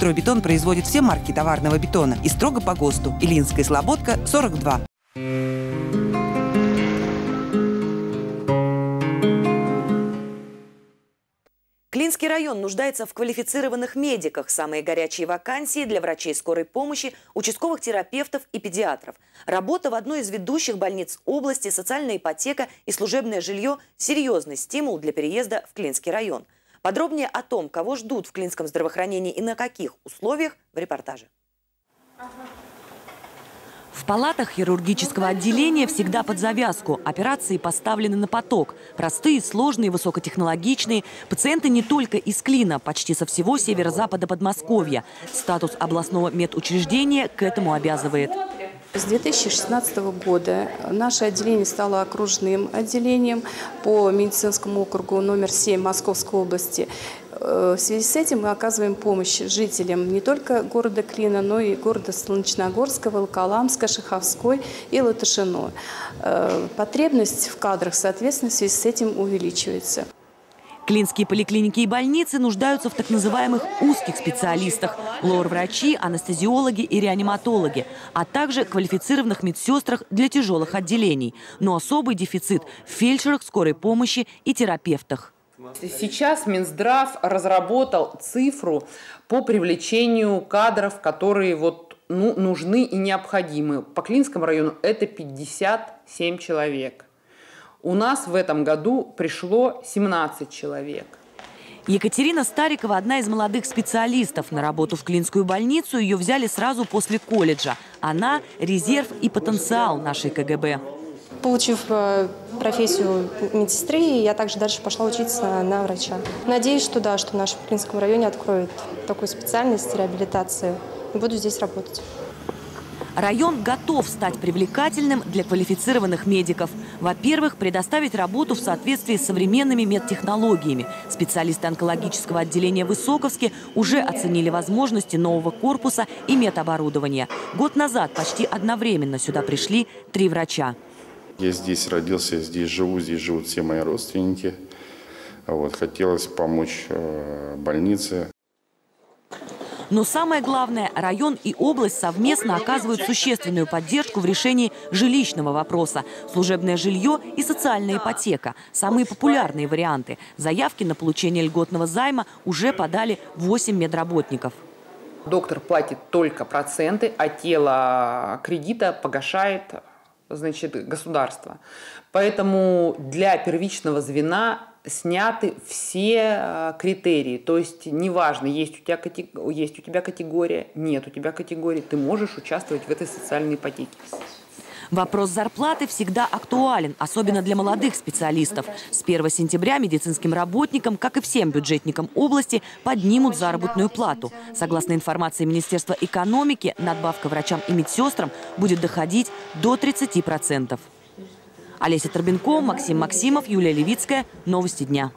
Стройбетон производит все марки товарного бетона и строго по ГОСТу. Илинская Слободка, 42. Клинский район нуждается в квалифицированных медиках. Самые горячие вакансии для врачей скорой помощи, участковых терапевтов и педиатров. Работа в одной из ведущих больниц области, социальная ипотека и служебное жилье – серьезный стимул для переезда в Клинский район. Подробнее о том, кого ждут в клинском здравоохранении и на каких условиях в репортаже. В палатах хирургического отделения всегда под завязку. Операции поставлены на поток. Простые, сложные, высокотехнологичные. Пациенты не только из Клина, почти со всего северо-запада Подмосковья. Статус областного медучреждения к этому обязывает. С 2016 года наше отделение стало окружным отделением по медицинскому округу номер 7 Московской области. Э, в связи с этим мы оказываем помощь жителям не только города Клина, но и города Солнечногорска, Волоколамска, Шаховской и Латышино. Э, потребность в кадрах, соответственно, в связи с этим увеличивается. Клинские поликлиники и больницы нуждаются в так называемых узких специалистах – лор-врачи, анестезиологи и реаниматологи, а также квалифицированных медсестрах для тяжелых отделений. Но особый дефицит – в фельдшерах скорой помощи и терапевтах. Сейчас Минздрав разработал цифру по привлечению кадров, которые вот, ну, нужны и необходимы. По Клинскому району это 57 человек. У нас в этом году пришло 17 человек. Екатерина Старикова – одна из молодых специалистов. На работу в Клинскую больницу ее взяли сразу после колледжа. Она – резерв и потенциал нашей КГБ. Получив э, профессию медсестры, я также дальше пошла учиться на врача. Надеюсь, что да, что в нашем Клинском районе откроют такую специальность реабилитации. И буду здесь работать. Район готов стать привлекательным для квалифицированных медиков. Во-первых, предоставить работу в соответствии с современными медтехнологиями. Специалисты онкологического отделения Высоковске уже оценили возможности нового корпуса и медоборудования. Год назад почти одновременно сюда пришли три врача. Я здесь родился, здесь живу, здесь живут все мои родственники. Вот, хотелось помочь э, больнице. Но самое главное, район и область совместно оказывают существенную поддержку в решении жилищного вопроса. Служебное жилье и социальная ипотека – самые популярные варианты. Заявки на получение льготного займа уже подали 8 медработников. Доктор платит только проценты, а тело кредита погашает значит, государство. Поэтому для первичного звена сняты все э, критерии. То есть неважно, есть у, тебя, есть у тебя категория, нет у тебя категории, ты можешь участвовать в этой социальной ипотеке. Вопрос зарплаты всегда актуален, особенно для молодых специалистов. С 1 сентября медицинским работникам, как и всем бюджетникам области, поднимут заработную плату. Согласно информации Министерства экономики, надбавка врачам и медсестрам будет доходить до 30%. Олеся Торбенко, Максим Максимов, Юлия Левицкая. Новости дня.